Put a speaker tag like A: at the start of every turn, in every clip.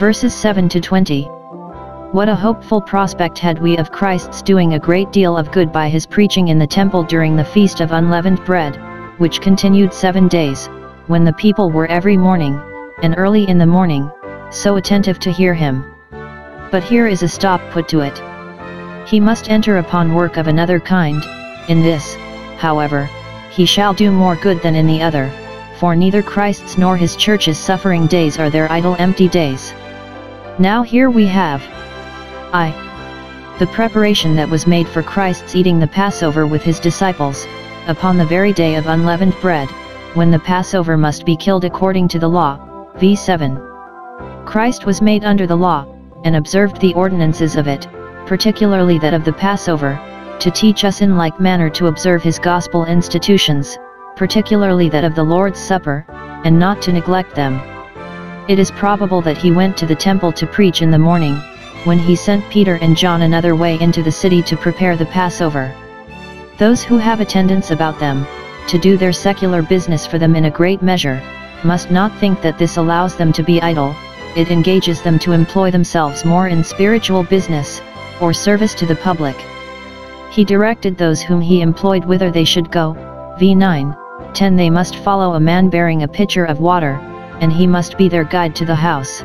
A: Verses 7 to 20. What a hopeful prospect had we of Christ's doing a great deal of good by his preaching in the temple during the feast of unleavened bread, which continued seven days, when the people were every morning, and early in the morning, so attentive to hear him. But here is a stop put to it. He must enter upon work of another kind, in this, however, he shall do more good than in the other, for neither Christ's nor his church's suffering days are their idle empty days. Now here we have I. The preparation that was made for Christ's eating the Passover with his disciples, upon the very day of unleavened bread, when the Passover must be killed according to the law, v. 7. Christ was made under the law, and observed the ordinances of it, particularly that of the Passover, to teach us in like manner to observe his gospel institutions, particularly that of the Lord's Supper, and not to neglect them. It is probable that he went to the temple to preach in the morning, when he sent Peter and John another way into the city to prepare the Passover. Those who have attendants about them, to do their secular business for them in a great measure, must not think that this allows them to be idle, it engages them to employ themselves more in spiritual business, or service to the public. He directed those whom he employed whither they should go, v 9, 10 They must follow a man bearing a pitcher of water, and he must be their guide to the house.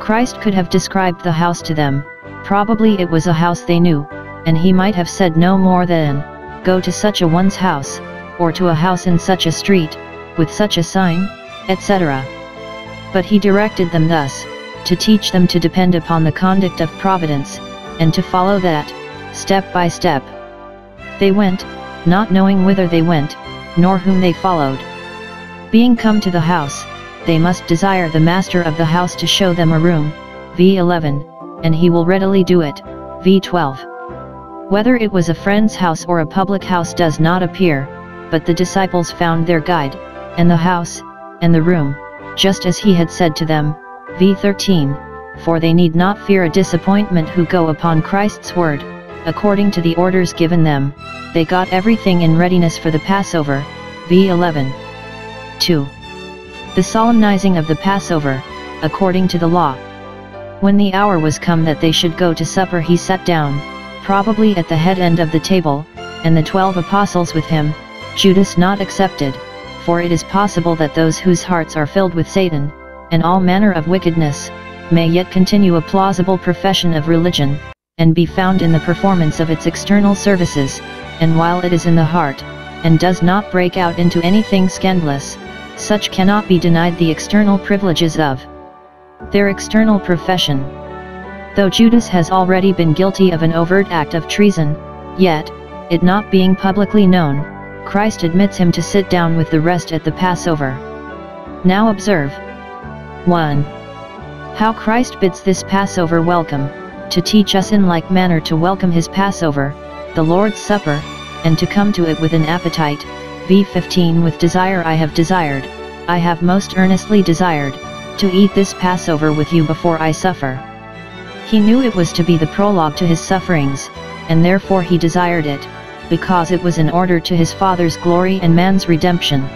A: Christ could have described the house to them, probably it was a house they knew, and he might have said no more than, Go to such a one's house, or to a house in such a street, with such a sign, etc. But he directed them thus, to teach them to depend upon the conduct of providence, and to follow that, step by step. They went, not knowing whither they went, nor whom they followed. Being come to the house, they must desire the master of the house to show them a room, v11, and he will readily do it, v12. Whether it was a friend's house or a public house does not appear, but the disciples found their guide, and the house, and the room, just as he had said to them, v13, for they need not fear a disappointment who go upon Christ's word, according to the orders given them, they got everything in readiness for the Passover, v 11. 2. The solemnizing of the Passover, according to the law. When the hour was come that they should go to supper he sat down, probably at the head end of the table, and the twelve apostles with him, Judas not excepted, for it is possible that those whose hearts are filled with Satan, and all manner of wickedness, may yet continue a plausible profession of religion, and be found in the performance of its external services, and while it is in the heart, and does not break out into anything scandalous, such cannot be denied the external privileges of their external profession. Though Judas has already been guilty of an overt act of treason, yet, it not being publicly known, Christ admits him to sit down with the rest at the Passover. Now observe 1. How Christ bids this Passover welcome to teach us in like manner to welcome his Passover, the Lord's Supper, and to come to it with an appetite, v 15 with desire I have desired, I have most earnestly desired, to eat this Passover with you before I suffer. He knew it was to be the prologue to his sufferings, and therefore he desired it, because it was in order to his Father's glory and man's redemption.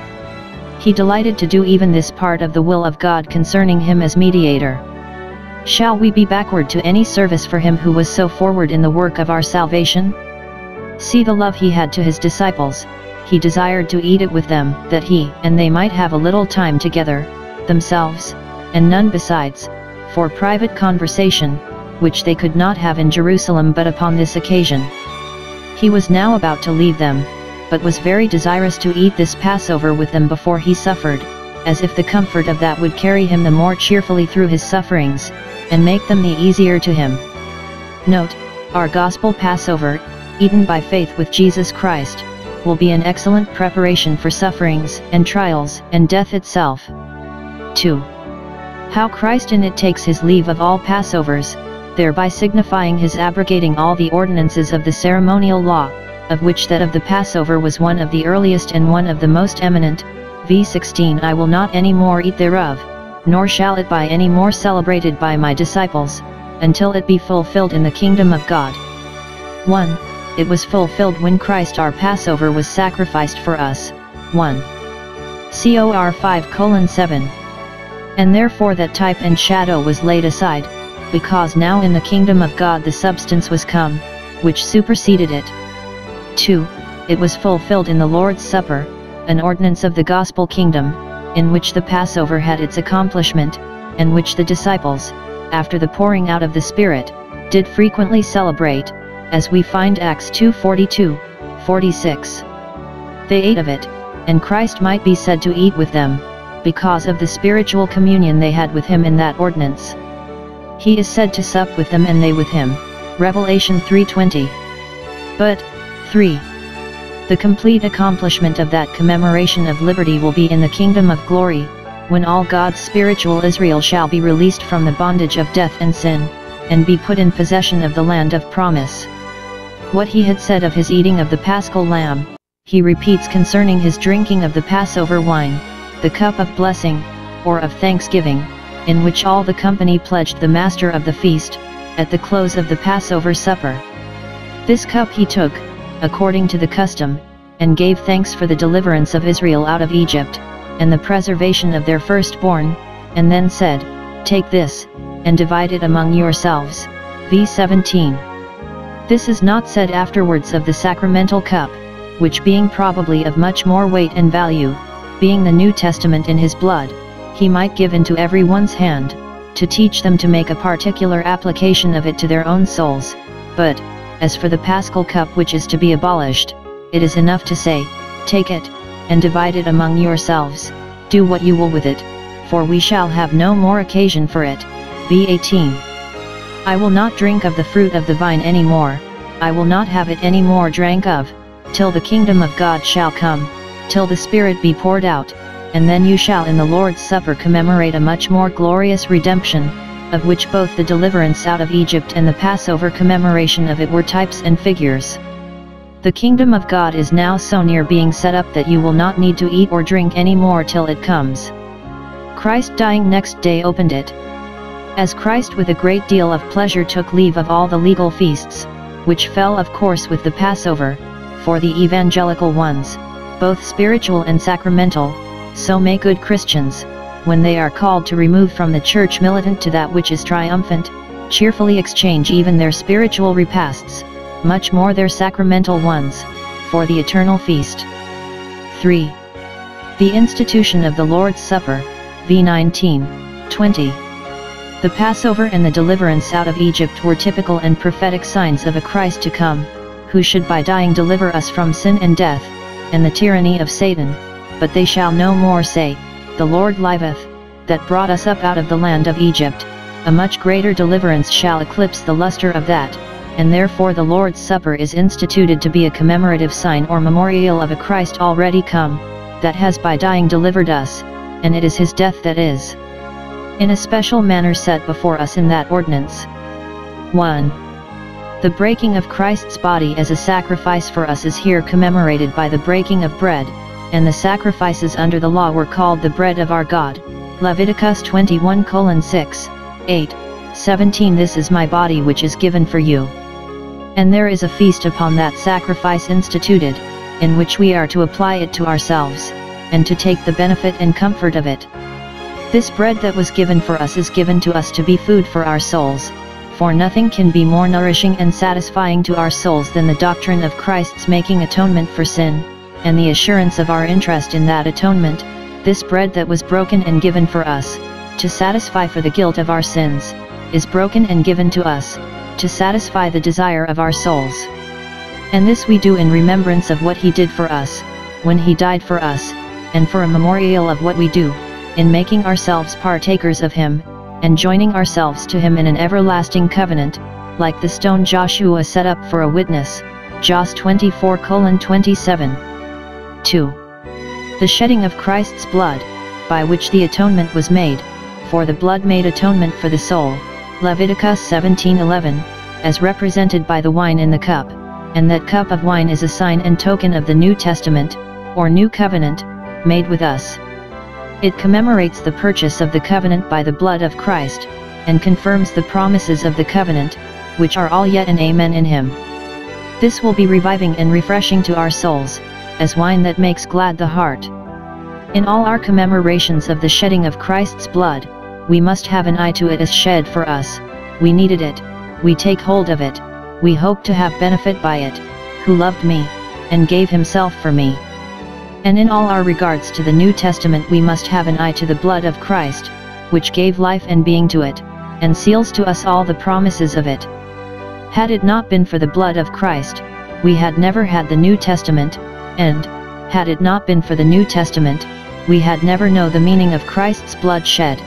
A: He delighted to do even this part of the will of God concerning him as mediator. Shall we be backward to any service for him who was so forward in the work of our salvation? See the love he had to his disciples, he desired to eat it with them, that he and they might have a little time together, themselves, and none besides, for private conversation, which they could not have in Jerusalem but upon this occasion. He was now about to leave them, but was very desirous to eat this Passover with them before he suffered, as if the comfort of that would carry him the more cheerfully through his sufferings, and make them the easier to him. Note, our Gospel Passover, eaten by faith with Jesus Christ, will be an excellent preparation for sufferings and trials and death itself. 2. How Christ in it takes his leave of all Passovers, thereby signifying his abrogating all the ordinances of the ceremonial law, of which that of the Passover was one of the earliest and one of the most eminent, v 16 I will not any more eat thereof, nor shall it by any more celebrated by my disciples, until it be fulfilled in the kingdom of God. 1. It was fulfilled when Christ our Passover was sacrificed for us. 1. Cor 5 7. And therefore that type and shadow was laid aside, because now in the kingdom of God the substance was come, which superseded it. 2. It was fulfilled in the Lord's Supper, an ordinance of the gospel kingdom, in which the Passover had its accomplishment, and which the disciples, after the pouring out of the Spirit, did frequently celebrate, as we find Acts 2:42, 46. They ate of it, and Christ might be said to eat with them, because of the spiritual communion they had with him in that ordinance. He is said to sup with them and they with him. Revelation 3:20. But 3. The complete accomplishment of that commemoration of liberty will be in the kingdom of glory, when all God's spiritual Israel shall be released from the bondage of death and sin, and be put in possession of the land of promise. What he had said of his eating of the paschal lamb, he repeats concerning his drinking of the Passover wine, the cup of blessing, or of thanksgiving, in which all the company pledged the master of the feast, at the close of the Passover supper. This cup he took, according to the custom, and gave thanks for the deliverance of Israel out of Egypt, and the preservation of their firstborn, and then said, Take this, and divide it among yourselves. V 17. This is not said afterwards of the sacramental cup, which being probably of much more weight and value, being the New Testament in his blood, he might give into every one's hand, to teach them to make a particular application of it to their own souls, but, as for the paschal cup which is to be abolished, it is enough to say, Take it, and divide it among yourselves, do what you will with it, for we shall have no more occasion for it. V 18. I will not drink of the fruit of the vine any more, I will not have it any more drank of, till the kingdom of God shall come, till the Spirit be poured out, and then you shall in the Lord's Supper commemorate a much more glorious redemption, of which both the deliverance out of Egypt and the Passover commemoration of it were types and figures. The kingdom of God is now so near being set up that you will not need to eat or drink any more till it comes. Christ dying next day opened it. As Christ with a great deal of pleasure took leave of all the legal feasts, which fell of course with the Passover, for the evangelical ones, both spiritual and sacramental, so may good Christians, when they are called to remove from the church militant to that which is triumphant, cheerfully exchange even their spiritual repasts, much more their sacramental ones, for the eternal feast. 3. The institution of the Lord's Supper, v 19, 20. The Passover and the deliverance out of Egypt were typical and prophetic signs of a Christ to come, who should by dying deliver us from sin and death, and the tyranny of Satan, but they shall no more say, The Lord liveth, that brought us up out of the land of Egypt, a much greater deliverance shall eclipse the luster of that, and therefore the Lord's Supper is instituted to be a commemorative sign or memorial of a Christ already come, that has by dying delivered us, and it is his death that is in a special manner set before us in that ordinance. 1. The breaking of Christ's body as a sacrifice for us is here commemorated by the breaking of bread, and the sacrifices under the law were called the bread of our God. Leviticus 21 6, 8, 17 This is my body which is given for you. And there is a feast upon that sacrifice instituted, in which we are to apply it to ourselves, and to take the benefit and comfort of it. This bread that was given for us is given to us to be food for our souls, for nothing can be more nourishing and satisfying to our souls than the doctrine of Christ's making atonement for sin, and the assurance of our interest in that atonement, this bread that was broken and given for us, to satisfy for the guilt of our sins, is broken and given to us, to satisfy the desire of our souls. And this we do in remembrance of what he did for us, when he died for us, and for a memorial of what we do, in making ourselves partakers of him, and joining ourselves to him in an everlasting covenant, like the stone Joshua set up for a witness, Jos 24 27. 2. The shedding of Christ's blood, by which the atonement was made, for the blood made atonement for the soul, Leviticus 17:11, as represented by the wine in the cup, and that cup of wine is a sign and token of the New Testament, or New Covenant, made with us. It commemorates the purchase of the covenant by the blood of Christ, and confirms the promises of the covenant, which are all yet an amen in him. This will be reviving and refreshing to our souls, as wine that makes glad the heart. In all our commemorations of the shedding of Christ's blood, we must have an eye to it as shed for us, we needed it, we take hold of it, we hope to have benefit by it, who loved me, and gave himself for me. And in all our regards to the New Testament we must have an eye to the blood of Christ, which gave life and being to it, and seals to us all the promises of it. Had it not been for the blood of Christ, we had never had the New Testament, and, had it not been for the New Testament, we had never know the meaning of Christ's blood shed.